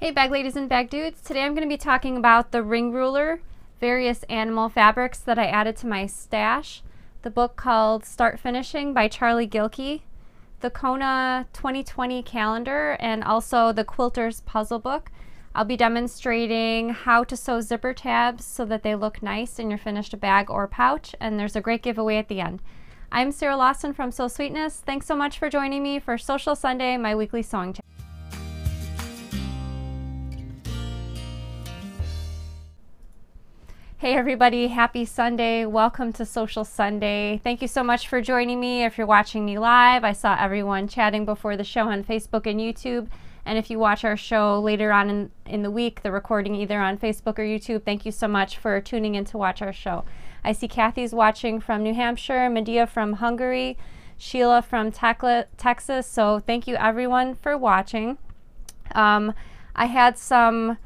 Hey bag ladies and bag dudes, today I'm going to be talking about the ring ruler, various animal fabrics that I added to my stash, the book called Start Finishing by Charlie Gilkey, the Kona 2020 calendar, and also the Quilter's puzzle book. I'll be demonstrating how to sew zipper tabs so that they look nice in your finished bag or pouch, and there's a great giveaway at the end. I'm Sarah Lawson from Sew Sweetness. Thanks so much for joining me for Sewcial Sunday, my weekly sewing channel. Hey everybody, happy Sunday. Welcome to Sewcial Sunday. Thank you so much for joining me. If you're watching me live, I saw everyone chatting before the show on Facebook and YouTube. And if you watch our show later on in, in the week, the recording either on Facebook or YouTube, thank you so much for tuning in to watch our show. I see Kathy's watching from New Hampshire, Medea from Hungary, Sheila from Tekla, Texas. So thank you everyone for watching. Um, I had some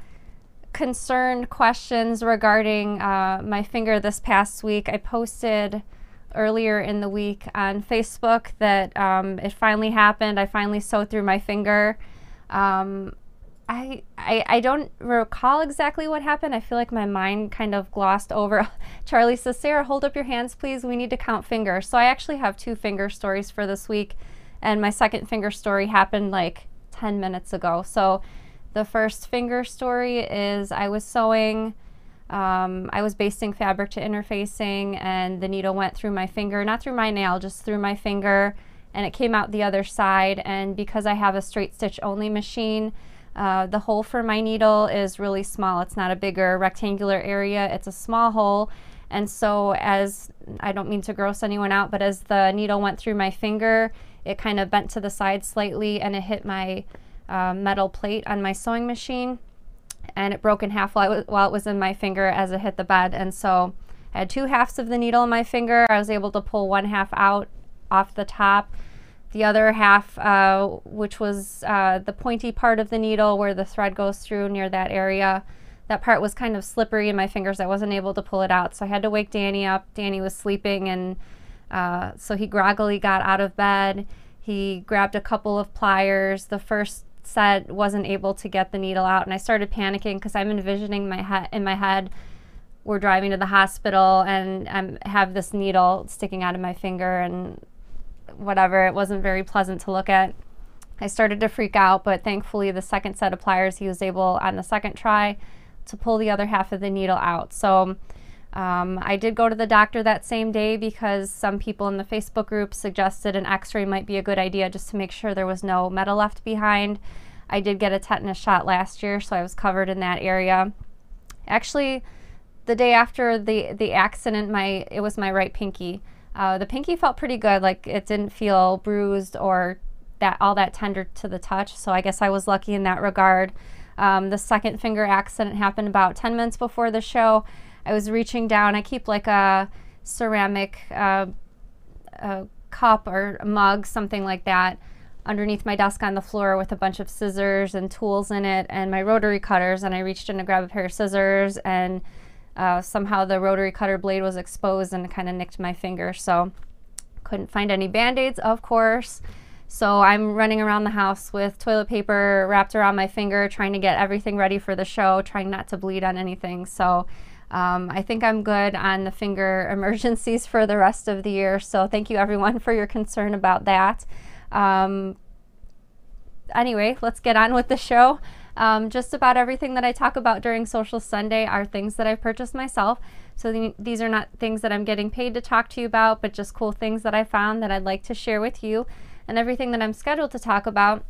concerned questions regarding uh, my finger this past week. I posted earlier in the week on Facebook that um, it finally happened. I finally sewed through my finger. Um, I, I, I don't recall exactly what happened. I feel like my mind kind of glossed over. Charlie says, Sarah, hold up your hands, please. We need to count fingers. So I actually have two finger stories for this week. And my second finger story happened like 10 minutes ago. So the first finger story is I was sewing, um, I was basting fabric to interfacing, and the needle went through my finger, not through my nail, just through my finger, and it came out the other side. And because I have a straight stitch only machine, uh, the hole for my needle is really small. It's not a bigger rectangular area, it's a small hole. And so, as I don't mean to gross anyone out, but as the needle went through my finger, it kind of bent to the side slightly and it hit my uh, metal plate on my sewing machine and it broke in half while it, was, while it was in my finger as it hit the bed. And so I had two halves of the needle in my finger. I was able to pull one half out off the top. The other half, uh, which was uh, the pointy part of the needle where the thread goes through near that area, that part was kind of slippery in my fingers. I wasn't able to pull it out. So I had to wake Danny up. Danny was sleeping and uh, so he groggily got out of bed. He grabbed a couple of pliers. The first said wasn't able to get the needle out, and I started panicking because I'm envisioning my head in my head. We're driving to the hospital, and I have this needle sticking out of my finger, and whatever. It wasn't very pleasant to look at. I started to freak out, but thankfully, the second set of pliers, he was able on the second try to pull the other half of the needle out. So um, I did go to the doctor that same day because some people in the Facebook group suggested an x-ray might be a good idea just to make sure there was no metal left behind. I did get a tetanus shot last year, so I was covered in that area. Actually, the day after the, the accident, my it was my right pinky. Uh, the pinky felt pretty good, like it didn't feel bruised or that all that tender to the touch, so I guess I was lucky in that regard. Um, the second finger accident happened about 10 minutes before the show. I was reaching down. I keep like a ceramic uh, a cup or mug, something like that, underneath my desk on the floor with a bunch of scissors and tools in it and my rotary cutters. And I reached in to grab a pair of scissors and uh, somehow the rotary cutter blade was exposed and kind of nicked my finger. So couldn't find any band-aids, of course. So I'm running around the house with toilet paper wrapped around my finger, trying to get everything ready for the show, trying not to bleed on anything. So um, I think I'm good on the finger emergencies for the rest of the year. So thank you everyone for your concern about that. Um, anyway, let's get on with the show. Um, just about everything that I talk about during Sewcial Sunday are things that I've purchased myself. So th these are not things that I'm getting paid to talk to you about, but just cool things that I found that I'd like to share with you. And everything that I'm scheduled to talk about,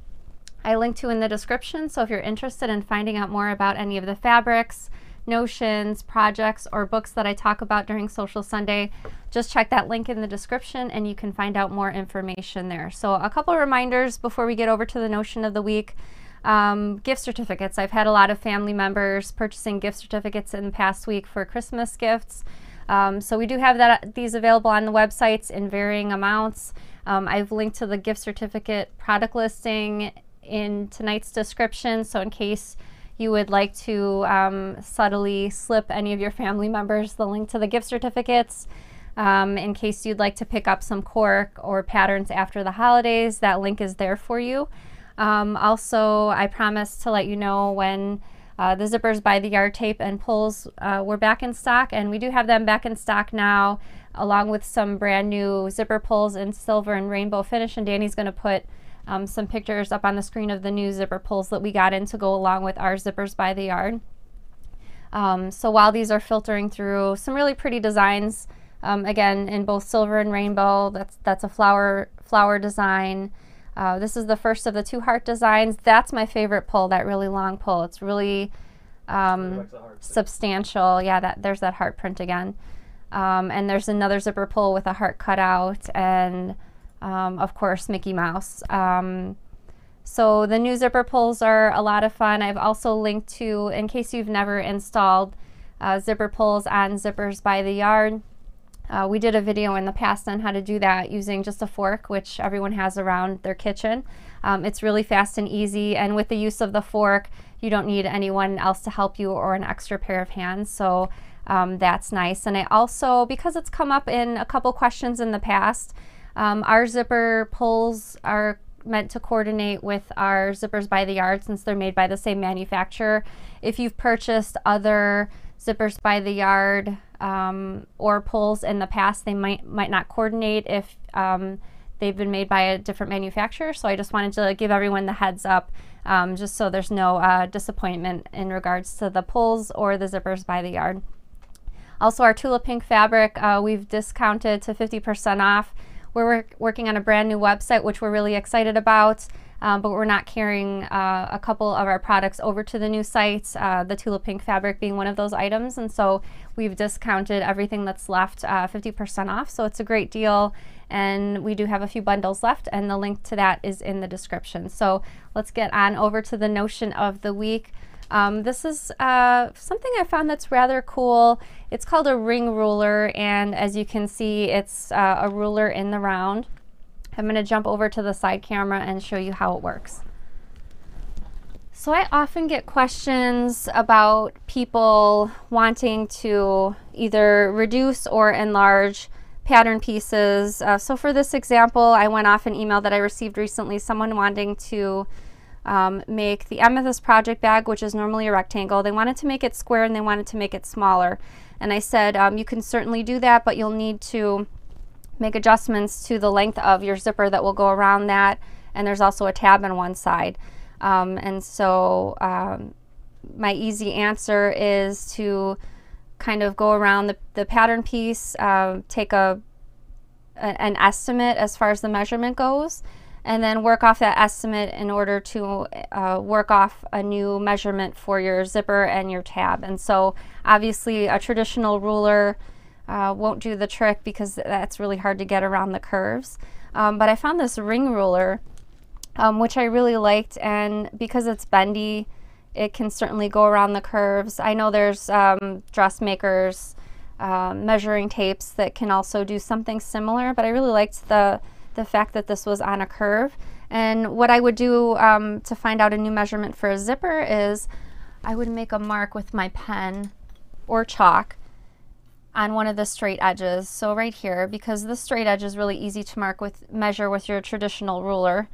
I link to in the description. So if you're interested in finding out more about any of the fabrics, notions, projects, or books that I talk about during Sewcial Sunday, just check that link in the description and you can find out more information there. So a couple reminders before we get over to the notion of the week. Um, gift certificates. I've had a lot of family members purchasing gift certificates in the past week for Christmas gifts. Um, so we do have that these available on the websites in varying amounts. Um, I've linked to the gift certificate product listing in tonight's description. So in case you would like to um, subtly slip any of your family members the link to the gift certificates. Um, in case you'd like to pick up some cork or patterns after the holidays, that link is there for you. Um, also, I promised to let you know when uh, the zippers by the yard tape and pulls uh, were back in stock, and we do have them back in stock now, along with some brand new zipper pulls in silver and rainbow finish. And Danny's going to put um, some pictures up on the screen of the new zipper pulls that we got in to go along with our zippers by the yard. Um, so while these are filtering through some really pretty designs, um, again in both silver and rainbow, that's that's a flower flower design. Uh, this is the first of the two heart designs. That's my favorite pull, that really long pull. It's really um, substantial. Yeah, that there's that heart print again. Um, and there's another zipper pull with a heart cutout and um, of course Mickey Mouse. Um, so the new zipper pulls are a lot of fun. I've also linked to, in case you've never installed uh, zipper pulls on zippers by the yard, uh, we did a video in the past on how to do that using just a fork, which everyone has around their kitchen. Um, it's really fast and easy, and with the use of the fork, you don't need anyone else to help you or an extra pair of hands, so um, that's nice. And I also, because it's come up in a couple questions in the past, um, our zipper pulls are meant to coordinate with our zippers by the yard since they're made by the same manufacturer. If you've purchased other zippers by the yard um, or pulls in the past, they might might not coordinate if um, they've been made by a different manufacturer. So I just wanted to give everyone the heads up, um, just so there's no uh, disappointment in regards to the pulls or the zippers by the yard. Also, our Tula Pink fabric uh, we've discounted to 50% off. We're working on a brand new website, which we're really excited about um, but we're not carrying uh, a couple of our products over to the new site, uh, the Tula Pink fabric being one of those items. And so we've discounted everything that's left 50% uh, off. So it's a great deal. And we do have a few bundles left, and the link to that is in the description. So let's get on over to the notion of the week. Um, this is uh, something I found that's rather cool. It's called a ring ruler, and as you can see, it's uh, a ruler in the round. I'm going to jump over to the side camera and show you how it works. So I often get questions about people wanting to either reduce or enlarge pattern pieces. Uh, so for this example, I went off an email that I received recently, someone wanting to um, make the amethyst project bag, which is normally a rectangle. They wanted to make it square and they wanted to make it smaller. And I said, um, you can certainly do that, but you'll need to make adjustments to the length of your zipper that will go around that. And there's also a tab on one side. Um, and so um, my easy answer is to kind of go around the, the pattern piece, uh, take a, a, an estimate as far as the measurement goes, and then work off that estimate in order to uh, work off a new measurement for your zipper and your tab. And so obviously a traditional ruler uh, won't do the trick because that's really hard to get around the curves. Um, but I found this ring ruler, um, which I really liked, and because it's bendy, it can certainly go around the curves. I know there's um, dressmakers uh, measuring tapes that can also do something similar, but I really liked the, the fact that this was on a curve. And what I would do um, to find out a new measurement for a zipper is I would make a mark with my pen or chalk on one of the straight edges. So right here, because the straight edge is really easy to mark with measure with your traditional ruler,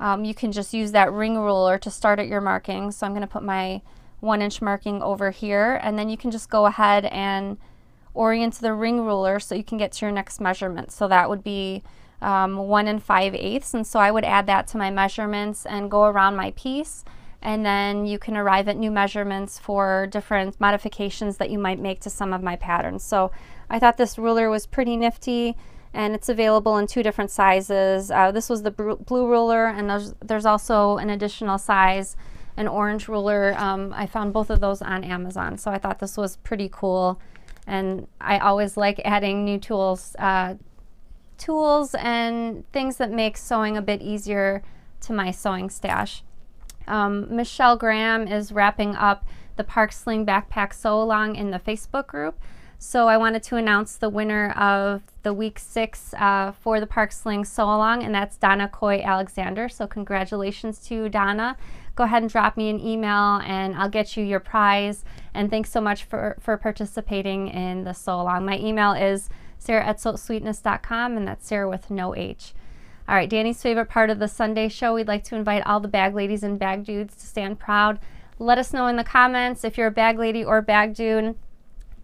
um, you can just use that ring ruler to start at your marking. So I'm going to put my one inch marking over here and then you can just go ahead and orient the ring ruler so you can get to your next measurement. So that would be um, one and five eighths. And so I would add that to my measurements and go around my piece and then you can arrive at new measurements for different modifications that you might make to some of my patterns. So I thought this ruler was pretty nifty and it's available in two different sizes. Uh, this was the blue ruler and there's, there's also an additional size, an orange ruler. Um, I found both of those on Amazon. So I thought this was pretty cool and I always like adding new tools, uh, tools and things that make sewing a bit easier to my sewing stash. Um, Michelle Graham is wrapping up the Park Sling Backpack Sew Along in the Facebook group. So I wanted to announce the winner of the week six uh, for the Park Sling Sew Along, and that's Donna Coy Alexander. So congratulations to Donna. Go ahead and drop me an email, and I'll get you your prize. And thanks so much for, for participating in the Sew Along. My email is sarah at and that's Sarah with no H. All right, Danny's favorite part of the Sunday show. We'd like to invite all the bag ladies and bag dudes to stand proud. Let us know in the comments if you're a bag lady or bag dude.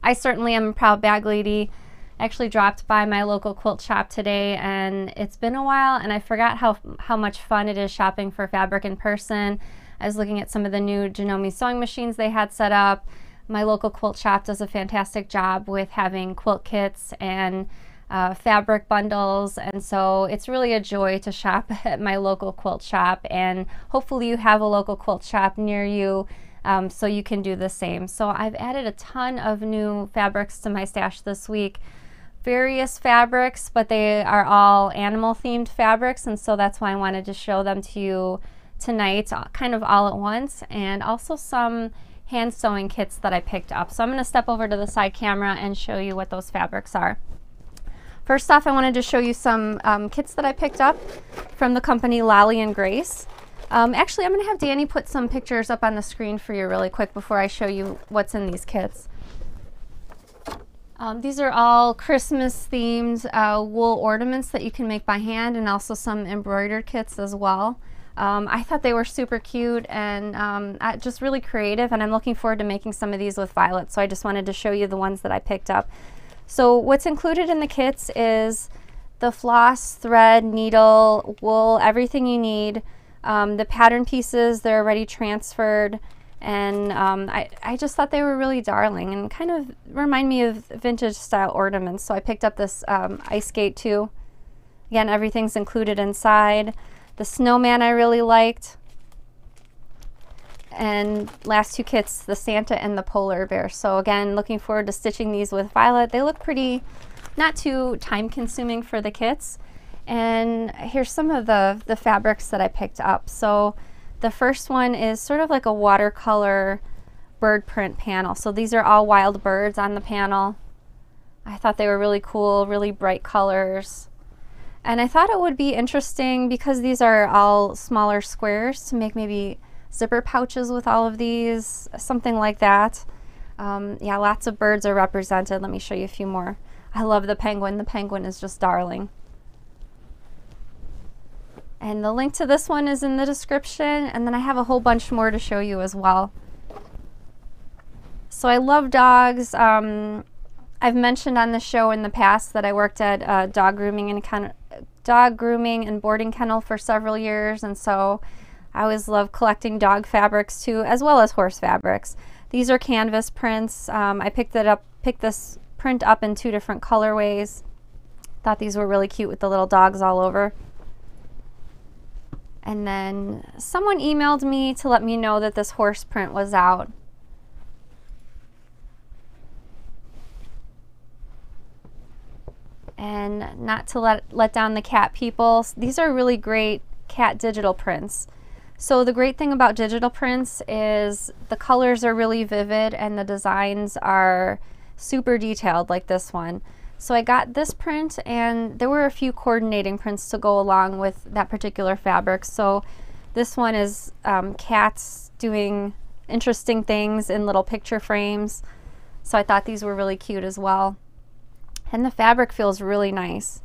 I certainly am a proud bag lady. I actually dropped by my local quilt shop today and it's been a while and I forgot how, how much fun it is shopping for fabric in person. I was looking at some of the new Janome sewing machines they had set up. My local quilt shop does a fantastic job with having quilt kits and uh, fabric bundles. And so it's really a joy to shop at my local quilt shop. And hopefully, you have a local quilt shop near you um, so you can do the same. So I've added a ton of new fabrics to my stash this week. Various fabrics, but they are all animal themed fabrics, and so that's why I wanted to show them to you tonight, uh, kind of all at once, and also some hand sewing kits that I picked up. So I'm going to step over to the side camera and show you what those fabrics are. First off, I wanted to show you some um, kits that I picked up from the company Lolly and Grace. Um, actually, I'm going to have Danny put some pictures up on the screen for you really quick before I show you what's in these kits. Um, these are all Christmas themed uh, wool ornaments that you can make by hand and also some embroidered kits as well. Um, I thought they were super cute and um, just really creative and I'm looking forward to making some of these with Violet so I just wanted to show you the ones that I picked up. So what's included in the kits is the floss, thread, needle, wool, everything you need. Um, the pattern pieces, they're already transferred. And um, I, I just thought they were really darling and kind of remind me of vintage style ornaments. So I picked up this um, ice skate too. Again, everything's included inside. The snowman I really liked. And last two kits, the Santa and the polar bear. So again, looking forward to stitching these with Violet. They look pretty, not too time consuming for the kits. And here's some of the, the fabrics that I picked up. So the first one is sort of like a watercolor bird print panel. So these are all wild birds on the panel. I thought they were really cool, really bright colors. And I thought it would be interesting because these are all smaller squares to make maybe zipper pouches with all of these, something like that. Um, yeah, lots of birds are represented. Let me show you a few more. I love the penguin. The penguin is just darling. And the link to this one is in the description. And then I have a whole bunch more to show you as well. So I love dogs. Um, I've mentioned on the show in the past that I worked at uh, dog grooming and kind of dog grooming and boarding kennel for several years. And so I always love collecting dog fabrics too, as well as horse fabrics. These are canvas prints. Um, I picked it up, picked this print up in two different colorways. Thought these were really cute with the little dogs all over. And then someone emailed me to let me know that this horse print was out. And not to let, let down the cat people, these are really great cat digital prints. So the great thing about digital prints is the colors are really vivid and the designs are super detailed like this one. So I got this print and there were a few coordinating prints to go along with that particular fabric. So this one is um, cats doing interesting things in little picture frames. So I thought these were really cute as well. And the fabric feels really nice.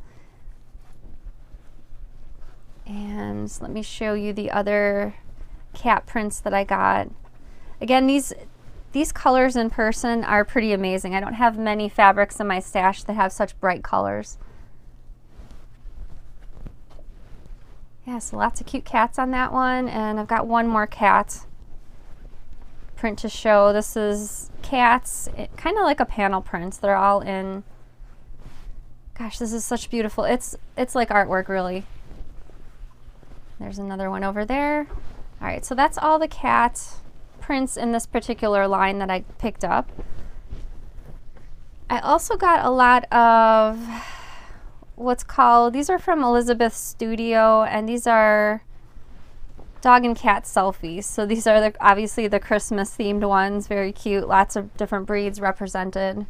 And let me show you the other cat prints that I got. Again, these these colors in person are pretty amazing. I don't have many fabrics in my stash that have such bright colors. Yeah, so lots of cute cats on that one. And I've got one more cat print to show. This is cats, eh, kind of like a panel print. They're all in, gosh, this is such beautiful. It's, it's like artwork, really. There's another one over there. All right, so that's all the cat prints in this particular line that I picked up. I also got a lot of what's called, these are from Elizabeth Studio, and these are dog and cat selfies. So these are the, obviously the Christmas themed ones, very cute, lots of different breeds represented.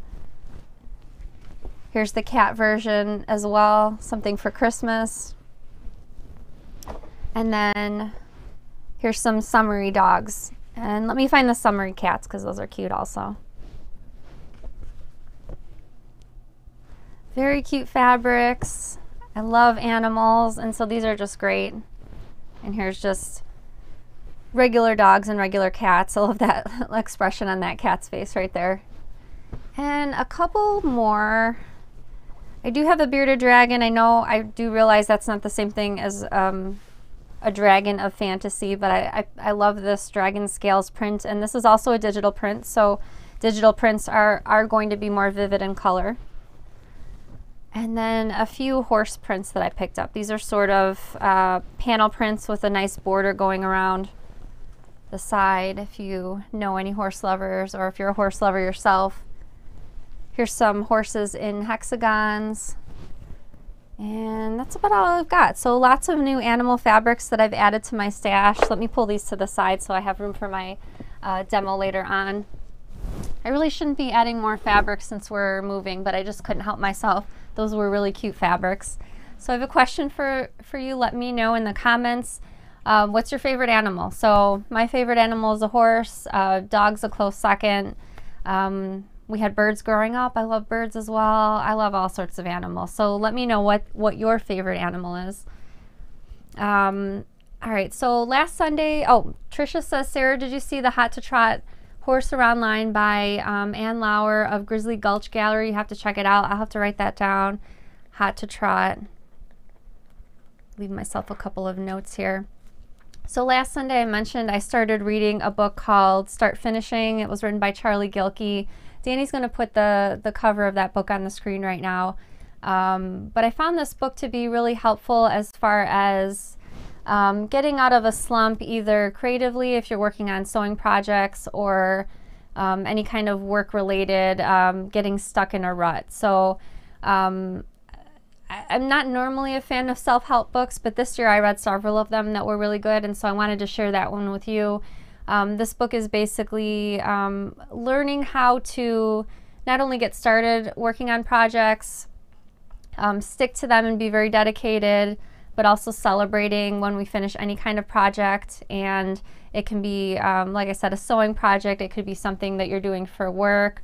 Here's the cat version as well, something for Christmas. And then here's some summery dogs. And let me find the summery cats because those are cute also. Very cute fabrics. I love animals, and so these are just great. And here's just regular dogs and regular cats. I love that expression on that cat's face right there. And a couple more. I do have a bearded dragon. I know I do realize that's not the same thing as um, a dragon of fantasy, but I, I, I, love this dragon scales print. And this is also a digital print, so digital prints are, are going to be more vivid in color. And then a few horse prints that I picked up. These are sort of uh, panel prints with a nice border going around the side if you know any horse lovers or if you're a horse lover yourself. Here's some horses in hexagons. And that's about all I've got. So lots of new animal fabrics that I've added to my stash. Let me pull these to the side so I have room for my uh, demo later on. I really shouldn't be adding more fabrics since we're moving, but I just couldn't help myself. Those were really cute fabrics. So I have a question for, for you. Let me know in the comments. Um, what's your favorite animal? So my favorite animal is a horse. Uh, dog's a close second. Um, we had birds growing up. I love birds as well. I love all sorts of animals. So let me know what, what your favorite animal is. Um, all right, so last Sunday, oh, Trisha says, Sarah, did you see the Hot to Trot Horse Around line by um, Ann Lauer of Grizzly Gulch Gallery? You have to check it out. I'll have to write that down. Hot to Trot. Leave myself a couple of notes here. So last Sunday I mentioned I started reading a book called Start Finishing. It was written by Charlie Gilkey. Danny's going to put the, the cover of that book on the screen right now. Um, but I found this book to be really helpful as far as um, getting out of a slump, either creatively if you're working on sewing projects or um, any kind of work related, um, getting stuck in a rut. So um, I'm not normally a fan of self help books, but this year I read several of them that were really good, and so I wanted to share that one with you. Um, this book is basically um, learning how to not only get started working on projects, um, stick to them and be very dedicated, but also celebrating when we finish any kind of project. And it can be, um, like I said, a sewing project, it could be something that you're doing for work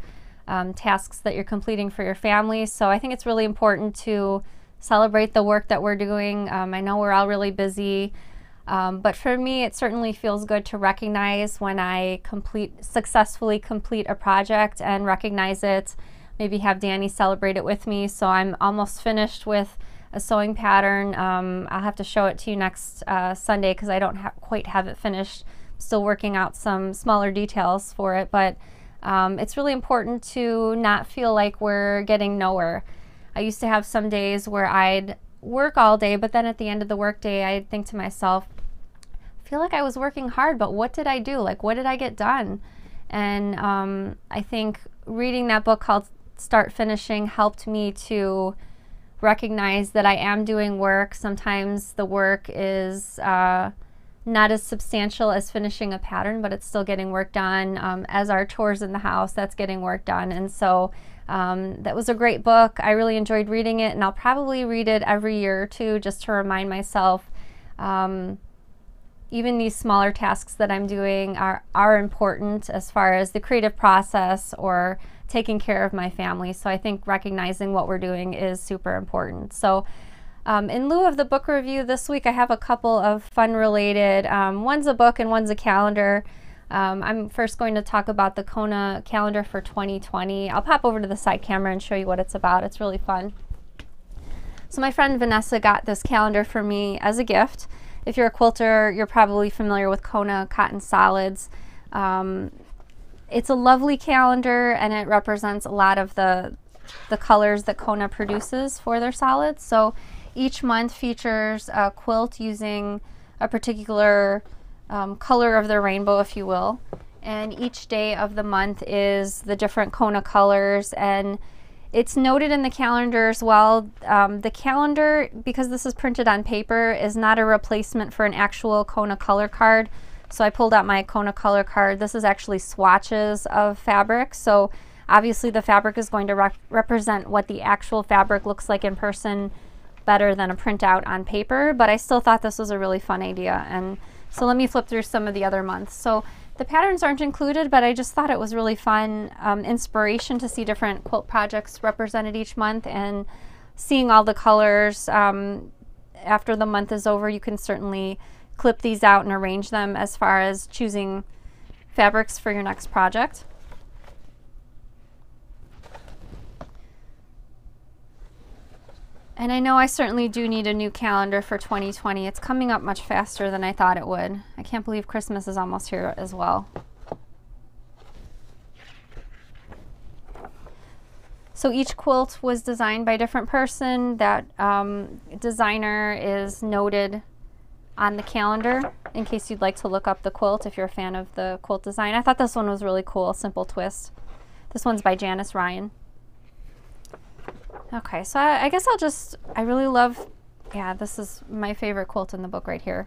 um, tasks that you're completing for your family. So I think it's really important to celebrate the work that we're doing. Um, I know we're all really busy, um, but for me, it certainly feels good to recognize when I complete successfully complete a project and recognize it. Maybe have Danny celebrate it with me. So I'm almost finished with a sewing pattern. Um, I'll have to show it to you next uh, Sunday because I don't ha quite have it finished. Still working out some smaller details for it, but um, it's really important to not feel like we're getting nowhere. I used to have some days where I'd work all day, but then at the end of the workday, I'd think to myself, I feel like I was working hard, but what did I do? Like, what did I get done? And um, I think reading that book called Start Finishing helped me to recognize that I am doing work. Sometimes the work is uh, not as substantial as finishing a pattern, but it's still getting work done. Um, as our chores in the house, that's getting work done. And so um, that was a great book. I really enjoyed reading it, and I'll probably read it every year or two just to remind myself. Um, even these smaller tasks that I'm doing are, are important as far as the creative process or taking care of my family. So I think recognizing what we're doing is super important. So um, in lieu of the book review this week, I have a couple of fun related. Um, one's a book and one's a calendar. Um, I'm first going to talk about the Kona calendar for 2020. I'll pop over to the side camera and show you what it's about. It's really fun. So my friend Vanessa got this calendar for me as a gift. If you're a quilter, you're probably familiar with Kona Cotton Solids. Um, it's a lovely calendar and it represents a lot of the the colors that Kona produces for their solids. So each month features a quilt using a particular um, color of the rainbow, if you will. And each day of the month is the different Kona colors. And it's noted in the calendar as well. Um, the calendar, because this is printed on paper, is not a replacement for an actual Kona color card. So I pulled out my Kona color card. This is actually swatches of fabric. So obviously the fabric is going to re represent what the actual fabric looks like in person better than a printout on paper, but I still thought this was a really fun idea. And so let me flip through some of the other months. So the patterns aren't included, but I just thought it was really fun um, inspiration to see different quilt projects represented each month and seeing all the colors um, after the month is over, you can certainly clip these out and arrange them as far as choosing fabrics for your next project. And I know I certainly do need a new calendar for 2020. It's coming up much faster than I thought it would. I can't believe Christmas is almost here as well. So each quilt was designed by a different person. That um, designer is noted on the calendar in case you'd like to look up the quilt if you're a fan of the quilt design. I thought this one was really cool, simple twist. This one's by Janice Ryan. Okay, so I, I, guess I'll just, I really love, yeah, this is my favorite quilt in the book right here.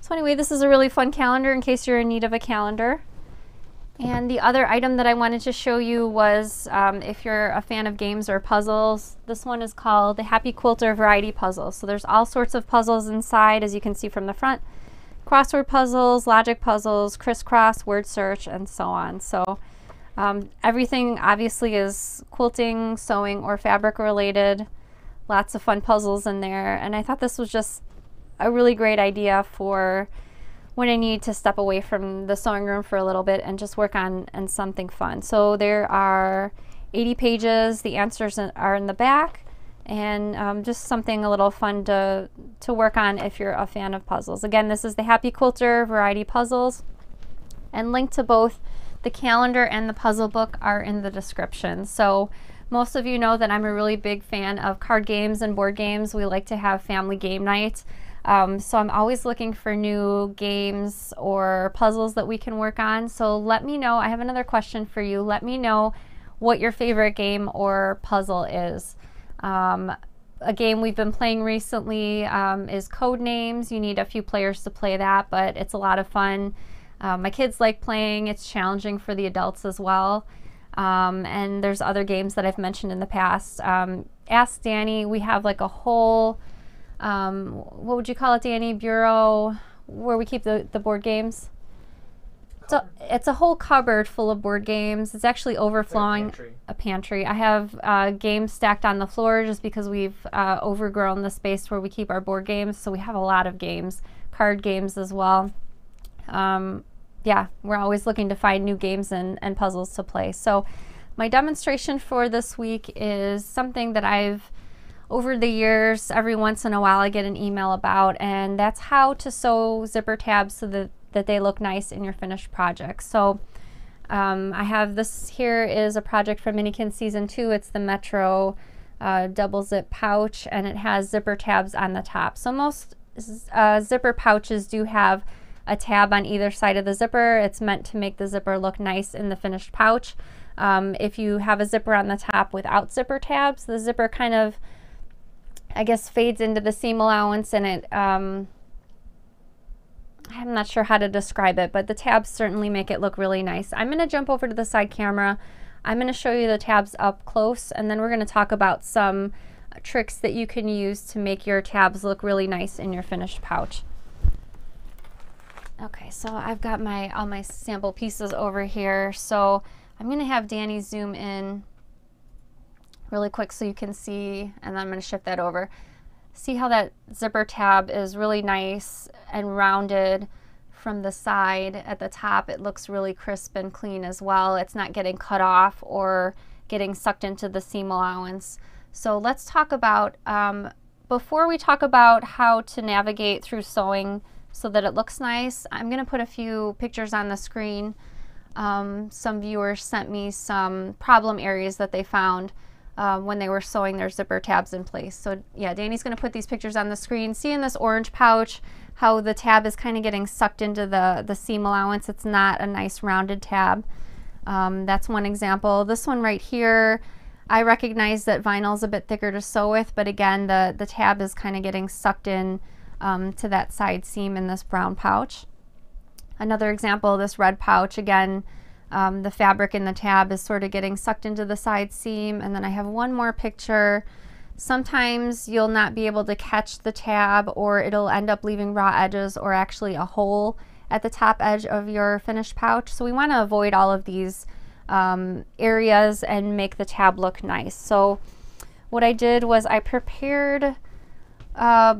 So anyway, this is a really fun calendar in case you're in need of a calendar. And the other item that I wanted to show you was um, if you're a fan of games or puzzles, this one is called the Happy Quilter Variety Puzzle. So there's all sorts of puzzles inside, as you can see from the front. Crossword puzzles, logic puzzles, crisscross, word search, and so on. So um, everything obviously is quilting, sewing, or fabric related. Lots of fun puzzles in there. And I thought this was just a really great idea for when I need to step away from the sewing room for a little bit and just work on, on something fun. So there are 80 pages. The answers are in the back and um, just something a little fun to, to work on if you're a fan of puzzles. Again, this is the Happy Quilter Variety Puzzles and linked to both the calendar and the puzzle book are in the description. So most of you know that I'm a really big fan of card games and board games. We like to have family game night. Um, so I'm always looking for new games or puzzles that we can work on. So let me know. I have another question for you. Let me know what your favorite game or puzzle is. Um, a game we've been playing recently um, is Codenames. You need a few players to play that, but it's a lot of fun. Um, my kids like playing. It's challenging for the adults as well. Um, and there's other games that I've mentioned in the past. Um, Ask Danny. We have like a whole, um, what would you call it, Danny? Bureau where we keep the, the board games. So it's a whole cupboard full of board games. It's actually overflowing a pantry. a pantry. I have uh, games stacked on the floor just because we've uh, overgrown the space where we keep our board games. So we have a lot of games, card games as well um, yeah, we're always looking to find new games and, and puzzles to play. So my demonstration for this week is something that I've over the years, every once in a while I get an email about, and that's how to sew zipper tabs so that, that they look nice in your finished project. So um, I have this here is a project from Minikin Season 2. It's the Metro uh, double zip pouch, and it has zipper tabs on the top. So most uh, zipper pouches do have a tab on either side of the zipper. It's meant to make the zipper look nice in the finished pouch. Um, if you have a zipper on the top without zipper tabs, the zipper kind of, I guess, fades into the seam allowance and it, um, I'm not sure how to describe it, but the tabs certainly make it look really nice. I'm going to jump over to the side camera. I'm going to show you the tabs up close, and then we're going to talk about some tricks that you can use to make your tabs look really nice in your finished pouch. Okay, so I've got my all my sample pieces over here. So I'm going to have Danny zoom in really quick so you can see, and then I'm going to shift that over. See how that zipper tab is really nice and rounded from the side at the top. It looks really crisp and clean as well. It's not getting cut off or getting sucked into the seam allowance. So let's talk about, um, before we talk about how to navigate through sewing so that it looks nice. I'm going to put a few pictures on the screen. Um, some viewers sent me some problem areas that they found uh, when they were sewing their zipper tabs in place. So yeah, Danny's going to put these pictures on the screen. See in this orange pouch how the tab is kind of getting sucked into the, the seam allowance. It's not a nice rounded tab. Um, that's one example. This one right here, I recognize that vinyl is a bit thicker to sew with, but again, the, the tab is kind of getting sucked in um, to that side seam in this brown pouch. Another example, this red pouch, again, um, the fabric in the tab is sort of getting sucked into the side seam. And then I have one more picture. Sometimes you'll not be able to catch the tab or it'll end up leaving raw edges or actually a hole at the top edge of your finished pouch. So we want to avoid all of these um, areas and make the tab look nice. So what I did was I prepared, uh,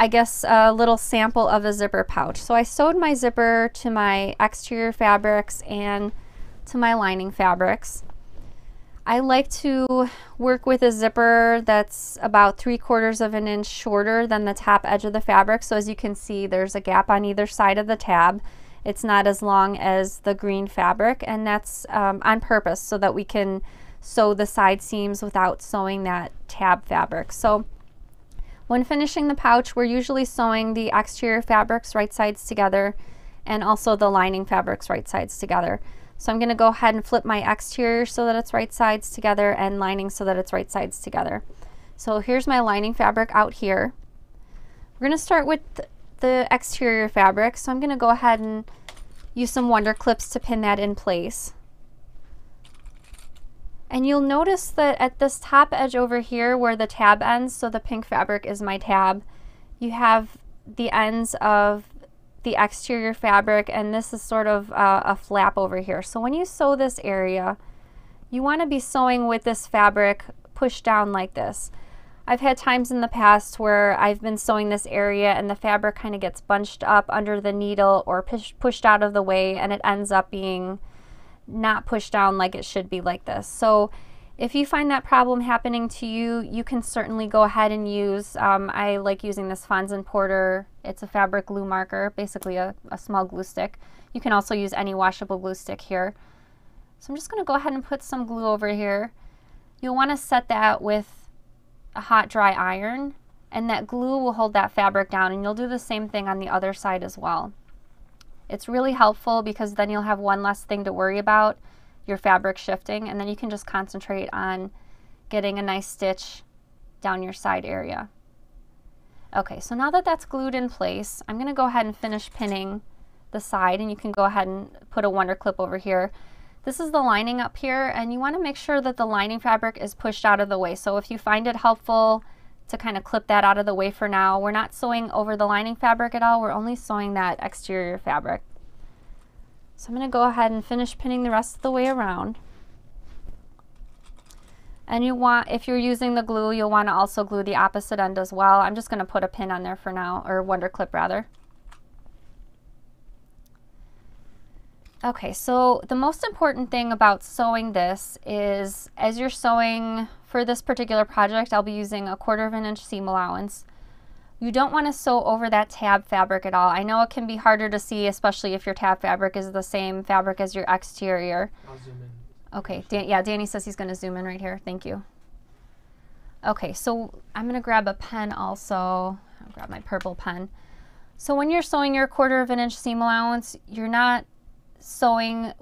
I guess, a little sample of a zipper pouch. So I sewed my zipper to my exterior fabrics and to my lining fabrics. I like to work with a zipper that's about three quarters of an inch shorter than the top edge of the fabric. So as you can see, there's a gap on either side of the tab. It's not as long as the green fabric and that's um, on purpose so that we can sew the side seams without sewing that tab fabric. So when finishing the pouch, we're usually sewing the exterior fabrics right sides together and also the lining fabrics right sides together. So I'm going to go ahead and flip my exterior so that it's right sides together and lining so that it's right sides together. So here's my lining fabric out here. We're going to start with the exterior fabric. So I'm going to go ahead and use some wonder clips to pin that in place. And you'll notice that at this top edge over here where the tab ends, so the pink fabric is my tab, you have the ends of the exterior fabric and this is sort of uh, a flap over here. So when you sew this area, you want to be sewing with this fabric pushed down like this. I've had times in the past where I've been sewing this area and the fabric kind of gets bunched up under the needle or push, pushed out of the way and it ends up being not pushed down like it should be like this. So if you find that problem happening to you, you can certainly go ahead and use, um, I like using this Fons and Porter, it's a fabric glue marker, basically a, a small glue stick. You can also use any washable glue stick here. So I'm just going to go ahead and put some glue over here. You'll want to set that with a hot dry iron and that glue will hold that fabric down and you'll do the same thing on the other side as well. It's really helpful because then you'll have one less thing to worry about your fabric shifting and then you can just concentrate on getting a nice stitch down your side area. Okay, so now that that's glued in place, I'm going to go ahead and finish pinning the side and you can go ahead and put a wonder clip over here. This is the lining up here and you want to make sure that the lining fabric is pushed out of the way. So if you find it helpful to kind of clip that out of the way for now, we're not sewing over the lining fabric at all, we're only sewing that exterior fabric. So I'm going to go ahead and finish pinning the rest of the way around. And you want, if you're using the glue, you'll want to also glue the opposite end as well. I'm just going to put a pin on there for now, or wonder clip rather. Okay, so the most important thing about sewing this is as you're sewing for this particular project, I'll be using a quarter of an inch seam allowance. You don't want to sew over that tab fabric at all. I know it can be harder to see, especially if your tab fabric is the same fabric as your exterior. I'll zoom in. Okay, Dan yeah, Danny says he's going to zoom in right here. Thank you. Okay, so I'm going to grab a pen also. I'll grab my purple pen. So when you're sewing your quarter of an inch seam allowance, you're not sewing,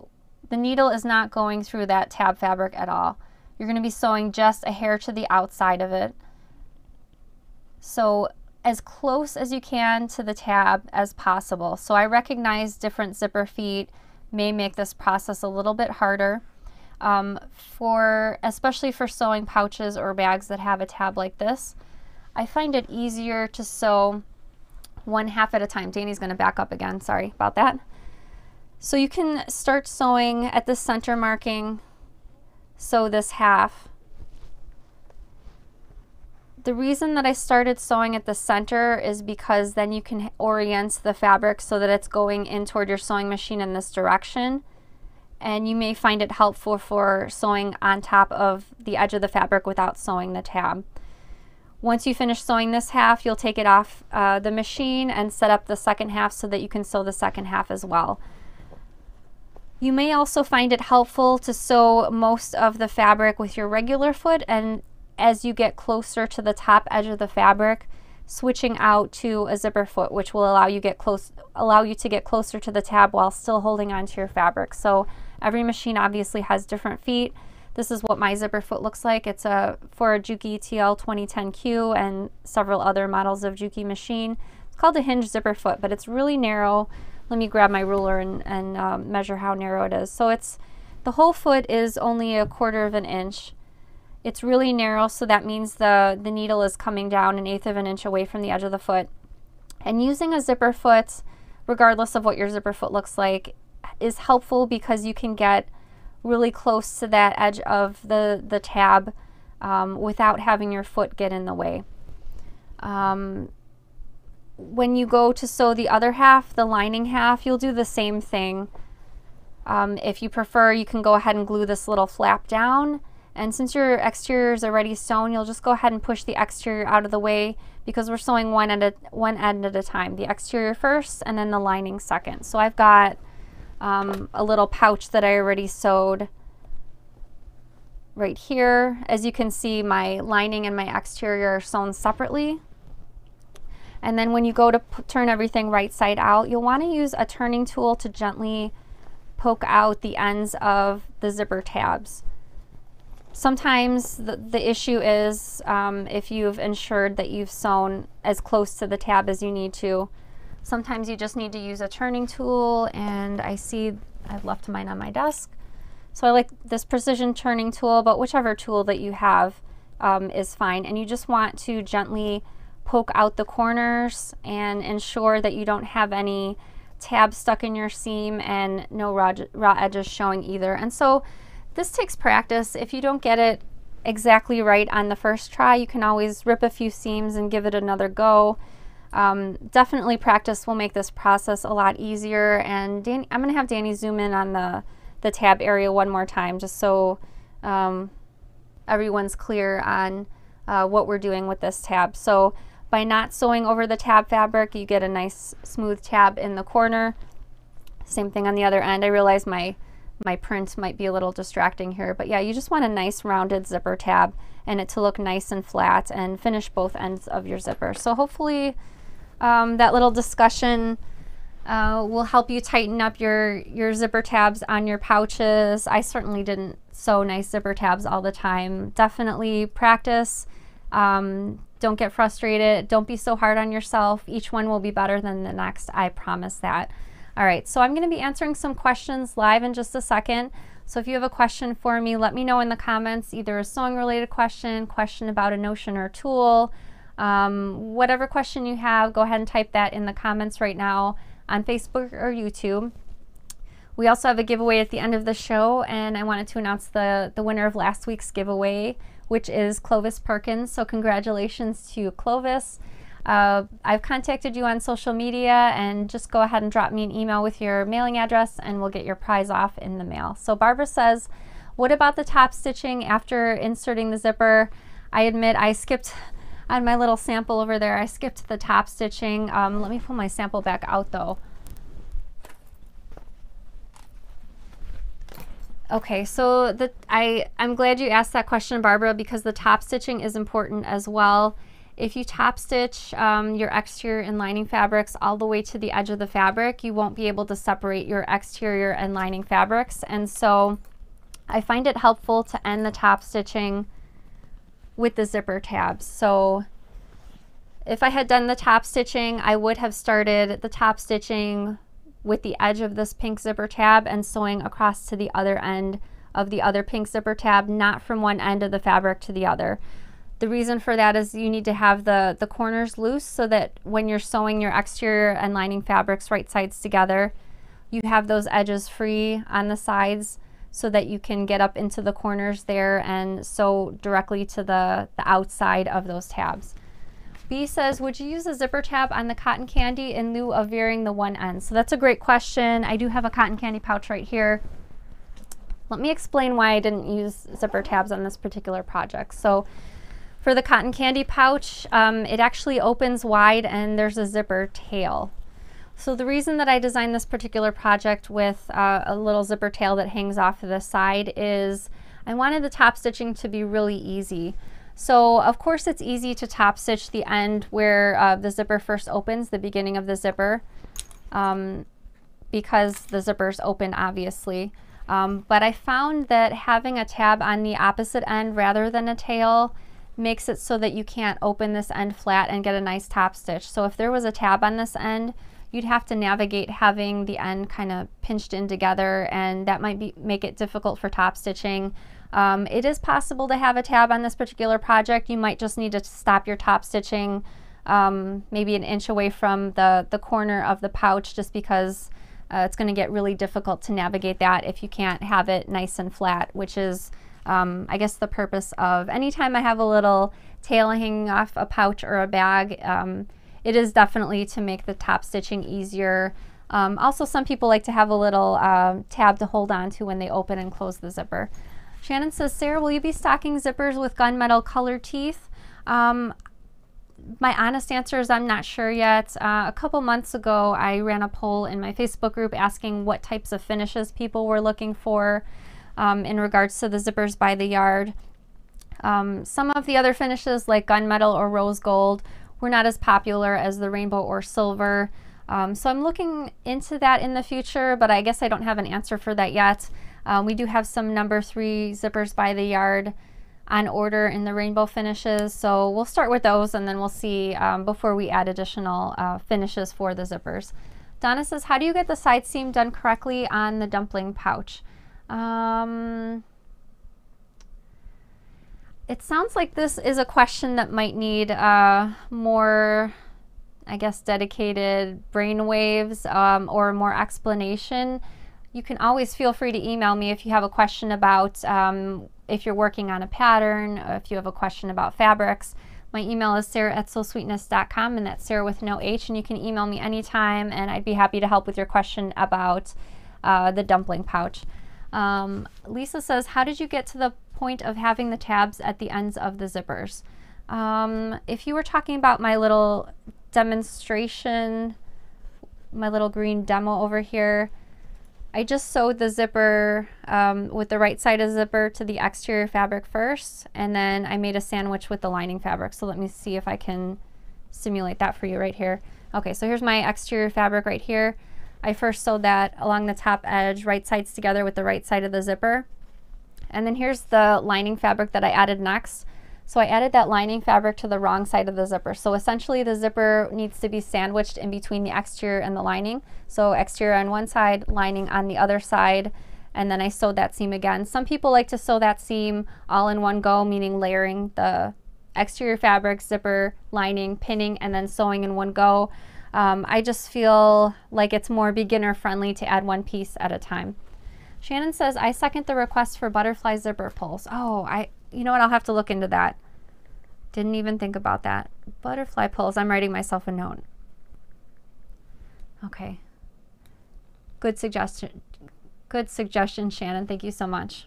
the needle is not going through that tab fabric at all. You're going to be sewing just a hair to the outside of it. So as close as you can to the tab as possible. So I recognize different zipper feet may make this process a little bit harder. Um, for especially for sewing pouches or bags that have a tab like this, I find it easier to sew one half at a time. Danny's going to back up again. Sorry about that. So you can start sewing at the center marking, sew this half, the reason that I started sewing at the center is because then you can orient the fabric so that it's going in toward your sewing machine in this direction. And you may find it helpful for sewing on top of the edge of the fabric without sewing the tab. Once you finish sewing this half, you'll take it off uh, the machine and set up the second half so that you can sew the second half as well. You may also find it helpful to sew most of the fabric with your regular foot and as you get closer to the top edge of the fabric, switching out to a zipper foot, which will allow you get close, allow you to get closer to the tab while still holding onto your fabric. So every machine obviously has different feet. This is what my zipper foot looks like. It's a for a Juki TL 2010Q and several other models of Juki machine. It's called a hinge zipper foot, but it's really narrow. Let me grab my ruler and, and um, measure how narrow it is. So it's the whole foot is only a quarter of an inch. It's really narrow, so that means the, the needle is coming down an eighth of an inch away from the edge of the foot. And using a zipper foot, regardless of what your zipper foot looks like, is helpful because you can get really close to that edge of the, the tab um, without having your foot get in the way. Um, when you go to sew the other half, the lining half, you'll do the same thing. Um, if you prefer, you can go ahead and glue this little flap down. And since your exterior is already sewn, you'll just go ahead and push the exterior out of the way because we're sewing one end, at, one end at a time. The exterior first and then the lining second. So I've got um, a little pouch that I already sewed right here. As you can see, my lining and my exterior are sewn separately. And then when you go to turn everything right side out, you'll want to use a turning tool to gently poke out the ends of the zipper tabs. Sometimes the, the issue is um, if you've ensured that you've sewn as close to the tab as you need to. Sometimes you just need to use a turning tool and I see I've left mine on my desk. So I like this precision turning tool, but whichever tool that you have um, is fine. And you just want to gently poke out the corners and ensure that you don't have any tabs stuck in your seam and no raw, raw edges showing either. And so this takes practice. If you don't get it exactly right on the first try, you can always rip a few seams and give it another go. Um, definitely practice will make this process a lot easier. And I'm going to have Danny zoom in on the, the tab area one more time just so um, everyone's clear on uh, what we're doing with this tab. So by not sewing over the tab fabric, you get a nice smooth tab in the corner. Same thing on the other end. I realize my, my print might be a little distracting here, but yeah, you just want a nice rounded zipper tab and it to look nice and flat and finish both ends of your zipper. So hopefully um, that little discussion uh, will help you tighten up your, your zipper tabs on your pouches. I certainly didn't sew nice zipper tabs all the time. Definitely practice. Um, don't get frustrated. Don't be so hard on yourself. Each one will be better than the next. I promise that. All right, so I'm going to be answering some questions live in just a second. So if you have a question for me, let me know in the comments, either a sewing related question, question about a notion or tool, um, whatever question you have, go ahead and type that in the comments right now on Facebook or YouTube. We also have a giveaway at the end of the show, and I wanted to announce the, the winner of last week's giveaway which is Clovis Perkins. So congratulations to Clovis. Uh, I've contacted you on social media and just go ahead and drop me an email with your mailing address and we'll get your prize off in the mail. So Barbara says, what about the top stitching after inserting the zipper? I admit I skipped on my little sample over there, I skipped the top stitching. Um, let me pull my sample back out though. Okay, so the, I, I'm glad you asked that question, Barbara, because the top stitching is important as well. If you top stitch um, your exterior and lining fabrics all the way to the edge of the fabric, you won't be able to separate your exterior and lining fabrics. And so I find it helpful to end the top stitching with the zipper tabs. So if I had done the top stitching, I would have started the top stitching with the edge of this pink zipper tab and sewing across to the other end of the other pink zipper tab, not from one end of the fabric to the other. The reason for that is you need to have the, the corners loose so that when you're sewing your exterior and lining fabrics right sides together, you have those edges free on the sides so that you can get up into the corners there and sew directly to the, the outside of those tabs. B says, would you use a zipper tab on the cotton candy in lieu of veering the one end? So that's a great question. I do have a cotton candy pouch right here. Let me explain why I didn't use zipper tabs on this particular project. So for the cotton candy pouch, um, it actually opens wide and there's a zipper tail. So the reason that I designed this particular project with uh, a little zipper tail that hangs off to the side is I wanted the top stitching to be really easy. So of course it's easy to top stitch the end where uh, the zipper first opens, the beginning of the zipper, um, because the zipper's open obviously. Um, but I found that having a tab on the opposite end rather than a tail makes it so that you can't open this end flat and get a nice top stitch. So if there was a tab on this end, you'd have to navigate having the end kind of pinched in together and that might be make it difficult for top stitching. Um, it is possible to have a tab on this particular project. You might just need to stop your top stitching um, maybe an inch away from the, the corner of the pouch just because uh, it's going to get really difficult to navigate that if you can't have it nice and flat, which is um, I guess the purpose of anytime I have a little tail hanging off a pouch or a bag, um, it is definitely to make the top stitching easier. Um, also, some people like to have a little uh, tab to hold on to when they open and close the zipper. Shannon says, Sara, will you be stocking zippers with gunmetal color teeth? Um, my honest answer is I'm not sure yet. Uh, a couple months ago, I ran a poll in my Facebook group asking what types of finishes people were looking for um, in regards to the zippers by the yard. Um, some of the other finishes like gunmetal or rose gold were not as popular as the rainbow or silver. Um, so I'm looking into that in the future, but I guess I don't have an answer for that yet. Um, we do have some number three zippers by the yard on order in the rainbow finishes. So we'll start with those and then we'll see um, before we add additional uh, finishes for the zippers. Donna says, how do you get the side seam done correctly on the dumpling pouch? Um, it sounds like this is a question that might need uh, more, I guess, dedicated brain waves um, or more explanation. You can always feel free to email me if you have a question about um, if you're working on a pattern, if you have a question about fabrics. My email is sara at sewsweetness.com and that's Sara with no H and you can email me anytime and I'd be happy to help with your question about uh, the dumpling pouch. Um, Lisa says, how did you get to the point of having the tabs at the ends of the zippers? Um, if you were talking about my little demonstration, my little green demo over here, I just sewed the zipper um, with the right side of zipper to the exterior fabric first, and then I made a sandwich with the lining fabric. So let me see if I can simulate that for you right here. Okay, so here's my exterior fabric right here. I first sewed that along the top edge, right sides together with the right side of the zipper. And then here's the lining fabric that I added next. So I added that lining fabric to the wrong side of the zipper. So essentially the zipper needs to be sandwiched in between the exterior and the lining. So exterior on one side, lining on the other side, and then I sewed that seam again. Some people like to sew that seam all in one go, meaning layering the exterior fabric, zipper, lining, pinning, and then sewing in one go. Um, I just feel like it's more beginner friendly to add one piece at a time. Shannon says, I second the request for butterfly zipper pulls. Oh, I, you know what? I'll have to look into that. Didn't even think about that. Butterfly pulls. I'm writing myself a note. Okay. Good suggestion. Good suggestion, Shannon. Thank you so much.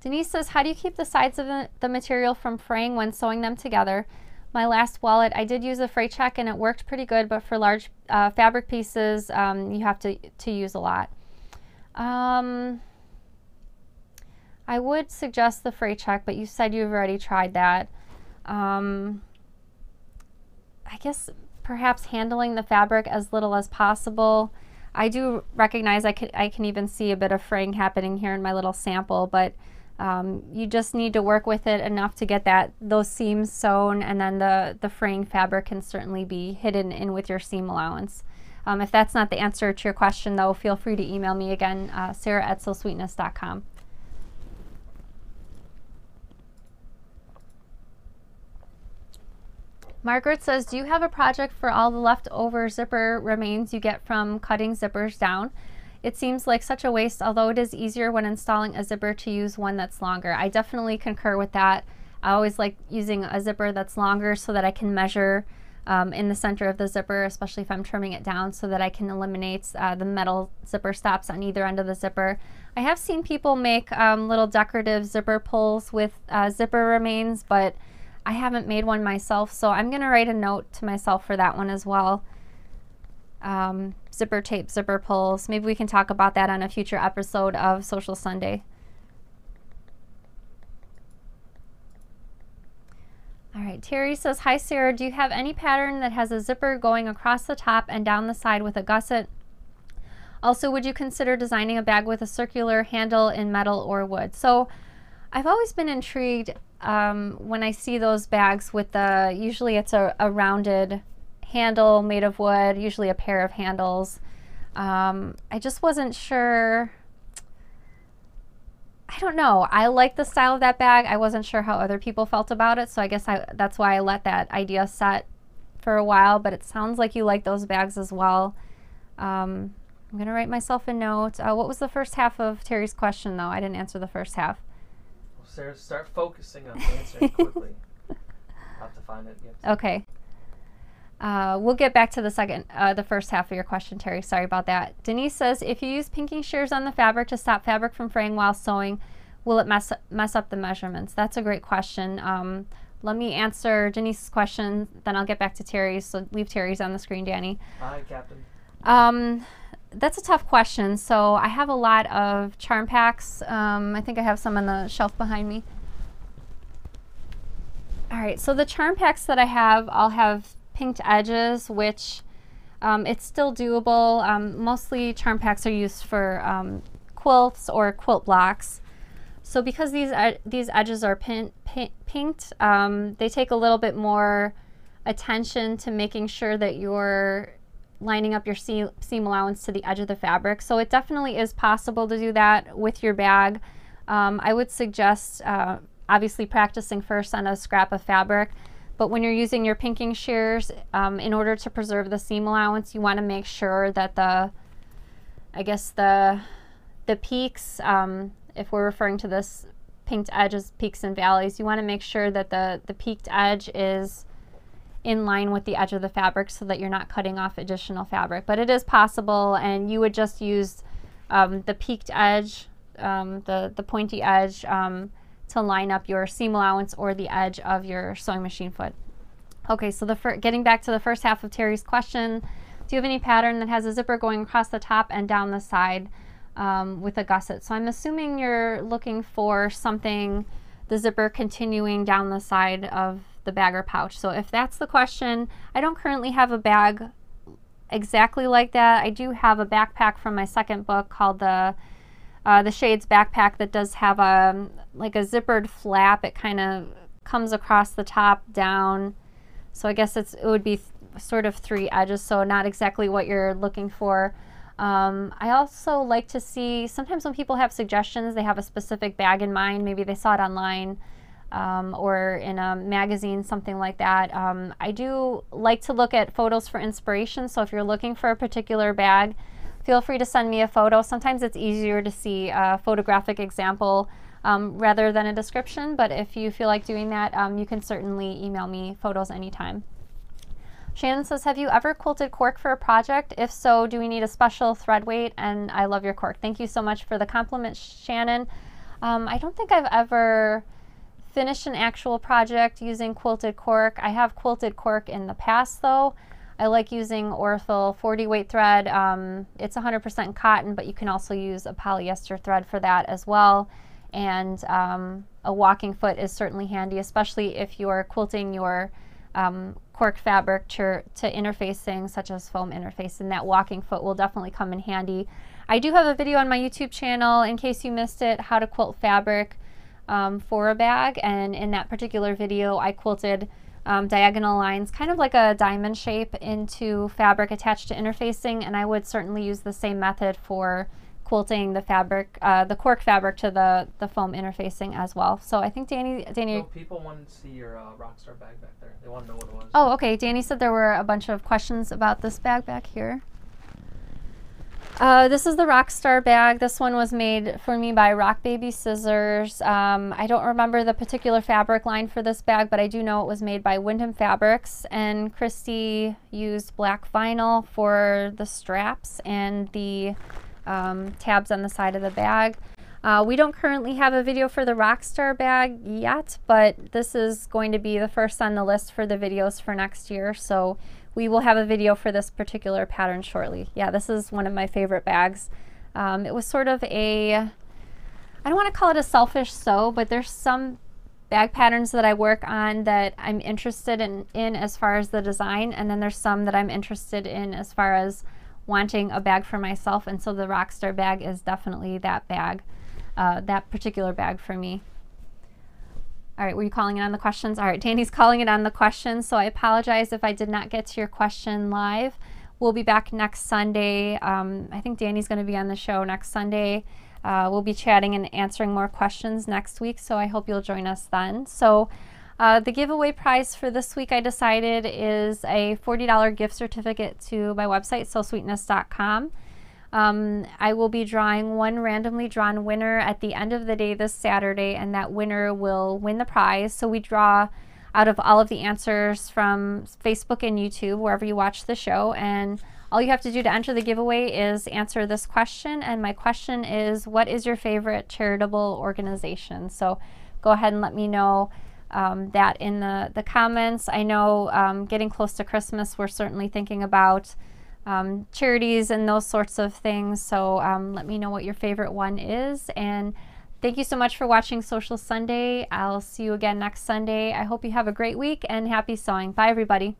Denise says, how do you keep the sides of the, the material from fraying when sewing them together? My last wallet, I did use a fray check and it worked pretty good, but for large uh, fabric pieces, um, you have to, to use a lot. Um, I would suggest the fray check, but you said you've already tried that. Um, I guess perhaps handling the fabric as little as possible. I do recognize I can, I can even see a bit of fraying happening here in my little sample, but um, you just need to work with it enough to get that those seams sewn and then the, the fraying fabric can certainly be hidden in with your seam allowance. Um, if that's not the answer to your question though, feel free to email me again, uh, sara at sewsweetness.com. Margaret says, do you have a project for all the leftover zipper remains you get from cutting zippers down? It seems like such a waste, although it is easier when installing a zipper to use one that's longer. I definitely concur with that. I always like using a zipper that's longer so that I can measure um, in the center of the zipper, especially if I'm trimming it down so that I can eliminate uh, the metal zipper stops on either end of the zipper. I have seen people make um, little decorative zipper pulls with uh, zipper remains, but I haven't made one myself, so I'm going to write a note to myself for that one as well um, zipper tape, zipper pulls. Maybe we can talk about that on a future episode of Sewcial Sunday. All right, Terry says, Hi Sara, do you have any pattern that has a zipper going across the top and down the side with a gusset? Also, would you consider designing a bag with a circular handle in metal or wood? So I've always been intrigued um, when I see those bags with the, usually it's a, a rounded handle made of wood, usually a pair of handles. Um, I just wasn't sure. I don't know. I like the style of that bag. I wasn't sure how other people felt about it, so I guess I, that's why I let that idea set for a while, but it sounds like you like those bags as well. Um, I'm going to write myself a note. Uh, what was the first half of Terry's question, though? I didn't answer the first half. Well, Sara, start focusing on answering quickly. have to find it. Okay. Uh, we'll get back to the second, uh, the first half of your question, Terry. Sorry about that. Denise says, if you use pinking shears on the fabric to stop fabric from fraying while sewing, will it mess mess up the measurements? That's a great question. Um, let me answer Denise's question, then I'll get back to Terry's. So leave Terry's on the screen, Danny. Hi, Captain. Um, that's a tough question. So I have a lot of charm packs. Um, I think I have some on the shelf behind me. All right, so the charm packs that I have, I'll have pinked edges, which um, it's still doable. Um, mostly charm packs are used for um, quilts or quilt blocks. So because these are these edges are pin, pin pinked, um, they take a little bit more attention to making sure that you're lining up your seam, seam allowance to the edge of the fabric. So it definitely is possible to do that with your bag. Um, I would suggest uh, obviously practicing first on a scrap of fabric, but when you're using your pinking shears, um, in order to preserve the seam allowance, you want to make sure that the, I guess the, the peaks, um, if we're referring to this pinked edge as peaks and valleys, you want to make sure that the, the peaked edge is in line with the edge of the fabric so that you're not cutting off additional fabric. But it is possible and you would just use um, the peaked edge, um, the, the pointy edge um, to line up your seam allowance or the edge of your sewing machine foot. Okay, so the getting back to the first half of Terry's question, do you have any pattern that has a zipper going across the top and down the side? um, with a gusset. So I'm assuming you're looking for something, the zipper continuing down the side of the bag or pouch. So if that's the question, I don't currently have a bag exactly like that. I do have a backpack from my second book called the uh, the Shades backpack that does have a like a zippered flap. It kind of comes across the top down. So I guess it's it would be sort of three edges. So not exactly what you're looking for. Um, I also like to see, sometimes when people have suggestions, they have a specific bag in mind. Maybe they saw it online um, or in a magazine, something like that. Um, I do like to look at photos for inspiration. So if you're looking for a particular bag, feel free to send me a photo. Sometimes it's easier to see a photographic example um, rather than a description. But if you feel like doing that, um, you can certainly email me photos anytime. Shannon says, have you ever quilted cork for a project? If so, do we need a special thread weight? And I love your cork. Thank you so much for the compliment, Shannon. Um, I don't think I've ever finished an actual project using quilted cork. I have quilted cork in the past though. I like using Aurifil 40 weight thread. Um, it's 100% cotton, but you can also use a polyester thread for that as well. And um, a walking foot is certainly handy, especially if you're quilting your um, cork fabric to, to interface things such as foam interface and that walking foot will definitely come in handy. I do have a video on my YouTube channel in case you missed it, how to quilt fabric um, for a bag and in that particular video I quilted um, diagonal lines, kind of like a diamond shape into fabric attached to interfacing and I would certainly use the same method for quilting the fabric, uh, the cork fabric to the, the foam interfacing as well. So I think Danny, Danny. So people wanted to see your uh, Rockstar bag back there. They want to know what it was. Oh, okay. Danny said there were a bunch of questions about this bag back here. Uh, this is the Rockstar bag. This one was made for me by Rock Baby Scissors. Um, I don't remember the particular fabric line for this bag, but I do know it was made by Windham Fabrics. And Christy used black vinyl for the straps and the um, tabs on the side of the bag. Uh, we don't currently have a video for the Rockstar bag yet, but this is going to be the first on the list for the videos for next year. So we will have a video for this particular pattern shortly. Yeah, this is one of my favorite bags. Um, it was sort of a, I don't want to call it a selfish sew, but there's some bag patterns that I work on that I'm interested in, in as far as the design, and then there's some that I'm interested in as far as wanting a bag for myself, and so the Rockstar bag is definitely that bag, uh, that particular bag for me. All right, were you calling it on the questions? All right, Danny's calling it on the questions, so I apologize if I did not get to your question live. We'll be back next Sunday. Um, I think Danny's going to be on the show next Sunday. Uh, we'll be chatting and answering more questions next week, so I hope you'll join us then. So uh, the giveaway prize for this week I decided is a $40 gift certificate to my website, sewsweetness.com. Um, I will be drawing one randomly drawn winner at the end of the day this Saturday, and that winner will win the prize. So we draw out of all of the answers from Facebook and YouTube, wherever you watch the show. And all you have to do to enter the giveaway is answer this question. And my question is What is your favorite charitable organization? So go ahead and let me know. Um, that in the, the comments. I know um, getting close to Christmas, we're certainly thinking about um, charities and those sorts of things. So um, let me know what your favorite one is. And thank you so much for watching Sewcial Sunday. I'll see you again next Sunday. I hope you have a great week and happy sewing. Bye, everybody.